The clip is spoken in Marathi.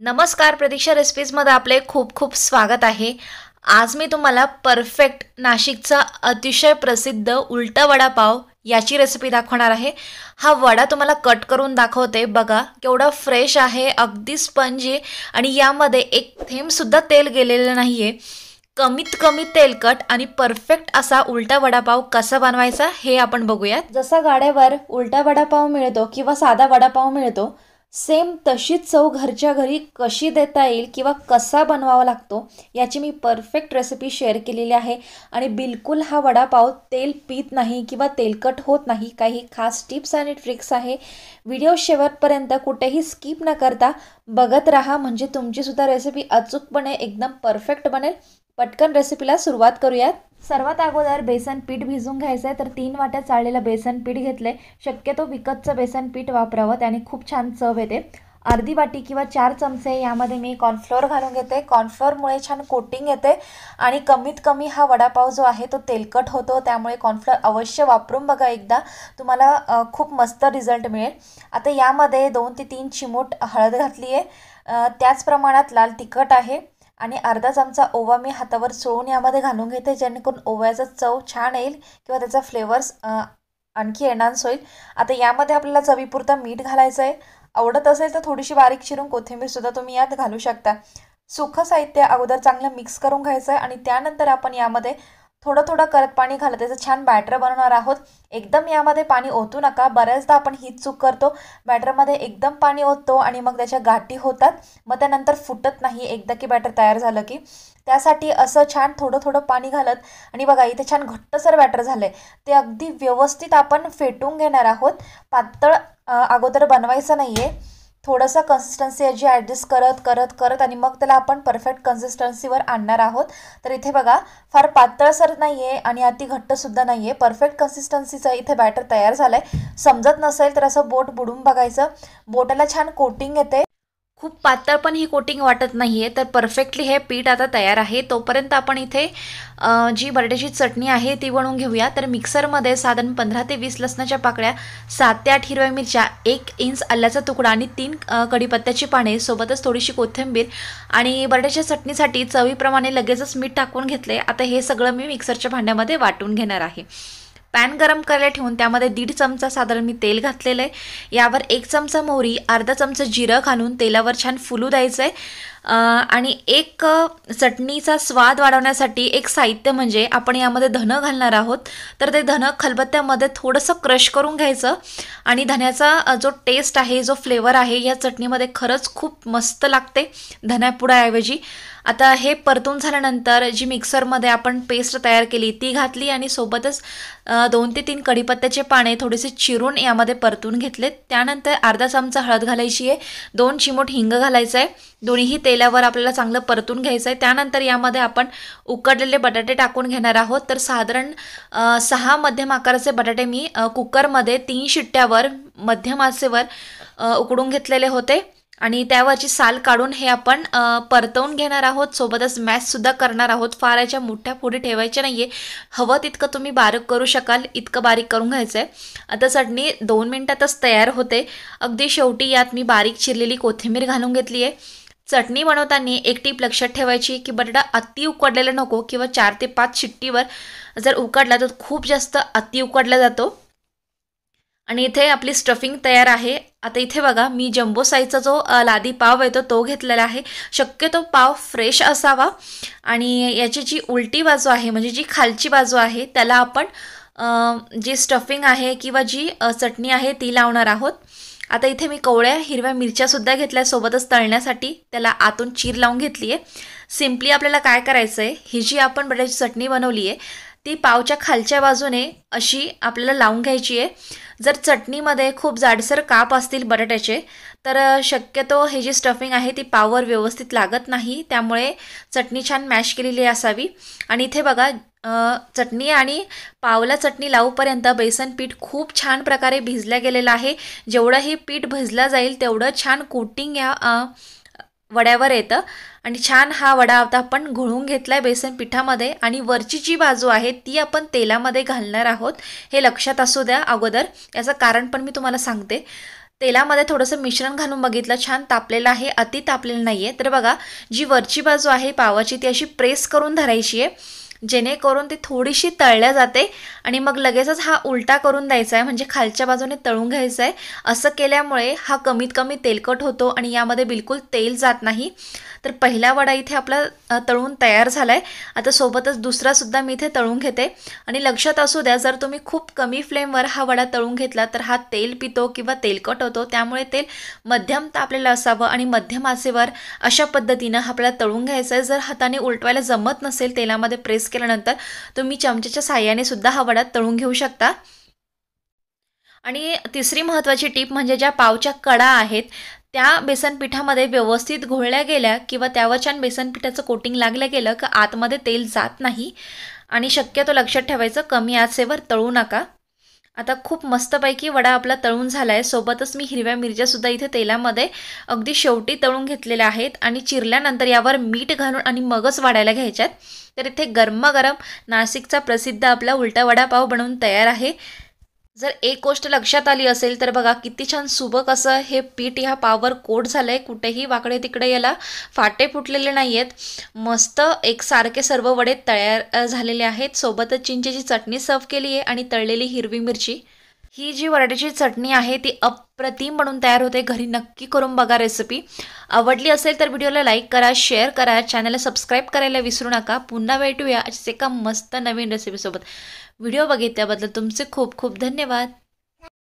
नमस्कार प्रतीक्षा रेसिपीजमध्ये आपले खूप खूप स्वागत आहे. आज मी तुम्हाला परफेक्ट नाशिकचा अतिशय प्रसिद्ध उलटा वडापाव याची रेसिपी दाखवणार आहे. हा वडा तुम्हाला कट करून दाखवते. बघा केवढा फ्रेश आहे अगदी स्पंजी आणि यामध्ये एक थेंबसुद्धा तेल गेलेलं नाही आहे कमीत कमी तेलकट आणि परफेक्ट असा उलटा वडापाव कसा बनवायचा हे आपण बघूयात. जसा गाड्यावर उलटा वडापाव मिळतो किंवा साधा वडापाव मिळतो सेम तशीच चव घरच्या घरी कशी देता येईल किंवा कसा बनवावा लागतो याची मी परफेक्ट रेसिपी शेअर केलेली आहे. आणि बिलकुल हा वडापाव तेल पीत नाही किंवा तेलकट होत नाही काही खास टिप्स आणि ट्रिक्स आहे. व्हिडिओ शेवटपर्यंत कुठेही स्किप न करता बघत राहा म्हणजे तुमचीसुद्धा रेसिपी अचूकपणे एकदम परफेक्ट बनेल. पटकन रेसिपीला सुरुवात करूयात. सर्वात अगोदर बेसन पीठ भिजून घ्यायचं आहे तर तीन वाट्या चाळलेलं बेसन पीठ घेतलं शक्यतो विकतचं बेसन पीठ वापरावं त्याने खूप छान चव येते. अर्धी वाटी किंवा चार चमचे यामध्ये मी कॉर्नफ्लोअर घालून घेते. कॉर्नफ्लोअरमुळे छान कोटिंग येते आणि कमीत कमी हा वडापाव जो आहे तो तेलकट होतो त्यामुळे कॉर्नफ्लोअर अवश्य वापरून बघा एकदा. तुम्हाला खूप मस्त रिझल्ट मिळेल. आता यामध्ये दोन ते तीन चिमूट हळद घातली आहे त्याच प्रमाणात लाल तिखट आहे. आणि अर्धा चमचा ओवा मी हातावर चोळून यामध्ये घालून घेते जेणेकरून ओव्याचा चव छान येईल किंवा त्याचा फ्लेवर्स आणखी एनहान्स होईल. आता यामध्ये आपल्याला चवीपुरता मीठ घालायचं आहे. आवडत असेल तर थोडीशी बारीक चिरून कोथिंबीरसुद्धा तुम्ही यात घालू शकता. सुखं साहित्य अगोदर चांगलं मिक्स करून घ्यायचं आहे आणि त्यानंतर आपण यामध्ये थोडं थोडं करत पाणी घालत त्याचं छान बॅटर बनवणार आहोत. एकदम यामध्ये पाणी ओतू नका. बऱ्याचदा आपण हीच चूक करतो. बॅटरमध्ये एकदम पाणी ओततो आणि मग त्याच्या गाठी होतात. मग त्यानंतर फुटत नाही. एकदा की बॅटर तयार झालं की. त्यासाठी असं छान थोडं थोडं पाणी घालत. आणि बघा इथे छान घट्टसर बॅटर झालं आहे ते अगदी व्यवस्थित आपण फेटून घेणार आहोत. पातळ अगोदर बनवायचं नाही आहे थोडंसं कन्सिस्टन्सी याची ॲडजस्ट करत करत करत आणि मग त्याला आपण परफेक्ट कन्सिस्टन्सीवर आणणार आहोत. तर इथे बघा फार पातळसर नाही आहे आणि अति घट्टसुद्धा नाही आहे परफेक्ट कन्सिस्टन्सीचं इथे बॅटर तयार झालं आहे समजत नसेल तर असं बोट बुडून बघायचं. बोटाला छान कोटिंग येते. खूप पातळ पण ही कोटिंग वाटत नाही आहे तर परफेक्टली हे पीठ आता तयार आहे. तोपर्यंत आपण इथे जी बटाट्याची चटणी आहे ती बनवून घेऊया. तर मिक्सरमध्ये साधारण पंधरा ते वीस लसणाच्या पाकळ्या सात ते आठ हिरव्या मिरच्या एक इंच आल्याचा तुकडा आणि तीन कढीपत्त्याची पाने सोबतच थोडीशी कोथिंबीर आणि बटाट्याच्या चटणीसाठी चवीप्रमाणे लगेचच मीठ टाकून घेतले आता हे सगळं मी मिक्सरच्या भांड्यामध्ये वाटून घेणार आहे. पॅन गरम करायला ठेवून त्यामध्ये दीड चमचा साधारण मी तेल घातलेलं आहे. यावर एक चमचा मोहरी अर्धा चमचा जिरं घालून तेलावर छान फुलू द्यायचं आहे आणि एक चटणीचा स्वाद वाढवण्यासाठी एक साहित्य म्हणजे आपण यामध्ये धनं घालणार आहोत. तर ते धनं खलबत्त्यामध्ये थोडंसं क्रश करून घ्यायचं आणि धन्याचा जो टेस्ट आहे जो फ्लेवर आहे या चटणीमध्ये खरंच खूप मस्त लागते धन्यापुडाऐवजी. आता हे परतून झाल्यानंतर जी मिक्सरमध्ये आपण पेस्ट तयार केली ती घातली आणि सोबतच दोन ते तीन कढीपत्त्याचे पाने थोडेसे चिरून यामध्ये परतून घेतले त्यानंतर अर्धा चमचा हळद घालायची आहे दोन चिमूट हिंग घालायचं आहे दोन्हीही तेलावर आपल्याला चांगलं परतून घ्यायचं आहे त्यानंतर यामध्ये आपण उकडलेले बटाटे टाकून घेणार आहोत. तर साधारण सहा मध्यम आकाराचे बटाटे मी कुकरमध्ये तीन शिट्ट्यावर मध्यम आचेवर उकडून घेतलेले होते. आणि त्यावरची साल काढून हे आपण परतवून घेणार आहोत. सोबतच मॅशसुद्धा करणार आहोत. फार याच्या मोठ्या पुढे ठेवायच्या नाही आहे हवं तितकं तुम्ही बारीक करू शकाल. इतकं बारीक करून घ्यायचं आहे आता चटणी दोन मिनटातच तयार होते. अगदी शेवटी यात मी बारीक चिरलेली कोथिंबीर घालून घेतली आहे चटणी बनवताना एक टीप लक्षात ठेवायची की बटाटा अति उकडलेला नको किंवा चार ते पाच शिट्टीवर जर उकडला तर खूप जास्त अति उकडला जातो. आणि इथे आपली स्टफिंग तयार आहे. आता इथे बघा मी जम्बो साईजचा जो लादी पाव येतो तो घेतलेला आहे. शक्यतो पाव फ्रेश असावा. आणि याची जी उलटी बाजू आहे म्हणजे जी खालची बाजू आहे त्याला आपण जी स्टफिंग आहे किंवा जी चटणी आहे ती लावणार आहोत. आता इथे मी कवळ्या हिरव्या मिरच्यासुद्धा घेतल्या सोबतच तळण्यासाठी. त्याला आतून चीर लावून घेतली आहे सिम्पली आपल्याला काय करायचं आहे ही जी आपण बटाची चटणी बनवली आहे ती पावच्या खालच्या बाजूने अशी आपल्याला लावून घ्यायची आहे. जर चटणीमध्ये खूप जाडसर काप असतील बटाट्याचे तर शक्यतो हे जी स्टफिंग आहे ती पावर व्यवस्थित लागत नाही त्यामुळे चटणी छान मॅश केलेली असावी. आणि इथे बघा चटणी आणि पावला चटणी लावूपर्यंत बेसन पीठ खूप छान प्रकारे भिजल्या गेलेलं आहे. जेवढं हे पीठ भिजलं जाईल तेवढं छान कोटिंग या वड्यावर येतं. आणि छान हा वडा आता आपण घोळून घेतला आहे बेसन पिठामध्ये आणि वरची जी बाजू आहे ती आपण तेलामध्ये घालणार आहोत. हे लक्षात असू द्या अगोदर. याचं कारण पण मी तुम्हाला सांगते. तेलामध्ये थोडंसं मिश्रण घालून बघितलं. छान तापलेलं आहे. अति तापलेलं नाही आहे तर बघा जी वरची बाजू आहे पावाची ती अशी प्रेस करून धरायची आहे. जेणेकरून ती थोडीशी तळल्या जाते आणि मग लगेचच हा उलटा करून द्यायचा आहे म्हणजे खालच्या बाजूने तळून घ्यायचा आहे असं केल्यामुळे हा कमीत कमी तेलकट होतो आणि यामध्ये बिलकुल तेल जात नाही. तर पहिला वडा इथे आपला तळून तयार झाला आहे आता सोबतच दुसरासुद्धा मी इथे तळून घेते. आणि लक्षात असू द्या जर तुम्ही खूप कमी फ्लेमवर हा वडा तळून घेतला तर हा तेल पितो किंवा तेलकट होतो. त्यामुळे तेल मध्यम तापलेलं असावं आणि मध्यम आचेवर अशा पद्धतीनं आपल्याला तळून घ्यायचं आहे जर हाताने उलटवायला जमत नसेल तेलामध्ये प्रेस केल्यानंतर तुम्ही चमच्याच्या साह्याने सुद्धा हा वडा तळून घेऊ शकता. आणि तिसरी महत्त्वाची टीप म्हणजे ज्या पावच्या कडा आहेत त्या बेसनपिठामध्ये व्यवस्थित घोळल्या गेल्या किंवा त्यावर छान बेसनपिठाचं कोटिंग लागलं गेलं का आतमध्ये तेल जात नाही. आणि शक्यतो लक्षात ठेवायचं कमी आचेवर तळू नका. आता खूप मस्तपैकी वडा आपला तळून झाला आहे सोबतच मी हिरव्या मिरच्यासुद्धा इथे तेलामध्ये अगदी शेवटी तळून घेतलेल्या आहेत. आणि चिरल्यानंतर यावर मीठ घालून आणि मगच वाढायला घ्यायच्यात. तर इथे गरमागरम नाशिकचा प्रसिद्ध आपला उलटा वडापाव बनवून तयार आहे. जर एक गोष्ट लक्षात आली असेल तर बघा किती छान सुबक असं हे पीठ ह्या पावर कोट झालं आहे कुठेही वाकडे तिकडे याला फाटे फुटलेले नाही आहेत मस्त एकसारखे सर्व वडे तयार झालेले आहेत. सोबतच चिंचेची चटणी सर्व केली आहे आणि तळलेली हिरवी मिरची. ही जी वराट्याची चटणी आहे ती अप्रतिम बनून तयार होते. घरी नक्की करून बघा रेसिपी आवडली असेल तर व्हिडिओला लाईक करा शेअर करा. चॅनलला सबस्क्राईब करायला विसरू नका. पुन्हा भेटूया असे एका मस्त नवीन रेसिपीसोबत व्हिडिओ बघितल्याबद्दल तुमचे खूप खूप धन्यवाद.